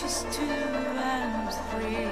just two and three.